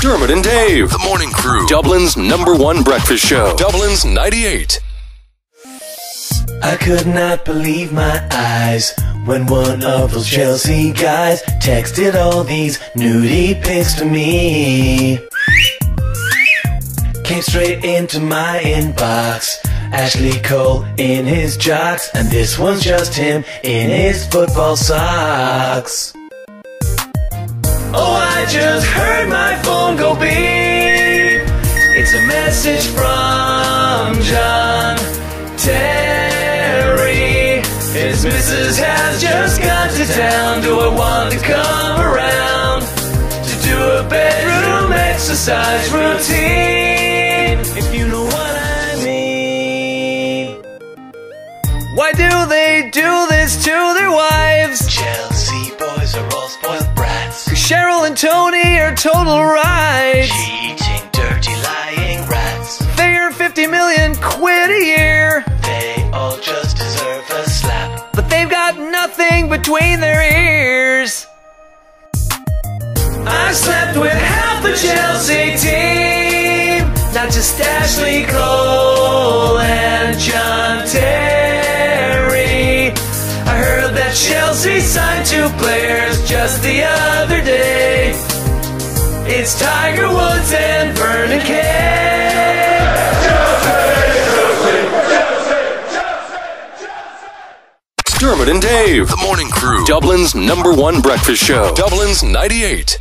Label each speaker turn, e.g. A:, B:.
A: Dermot and Dave.
B: The Morning Crew.
A: Dublin's number one breakfast show.
B: Dublin's 98.
C: I could not believe my eyes when one of those Chelsea guys texted all these nudie pics to me. Came straight into my inbox. Ashley Cole in his jocks, and this one's just him in his football socks. Oh, I just heard my phone go beep. It's a message from John Terry. His missus has just got to town. Do I want to come around to do a bedroom exercise routine? If you know what I mean. Why do they do this to their wives? Chelsea Are total rides. Cheating, dirty, lying rats. They earn 50 million quid a year. They all just deserve a slap. But they've got nothing between their ears. I slept with half the Chelsea team. Not just Ashley Cole and John Terry. I heard that Chelsea signed two players just the other. It's Tiger Woods and Vernon Kay.
A: Dermot and Dave.
B: The Morning Crew.
A: Dublin's number one breakfast show.
B: Dublin's 98.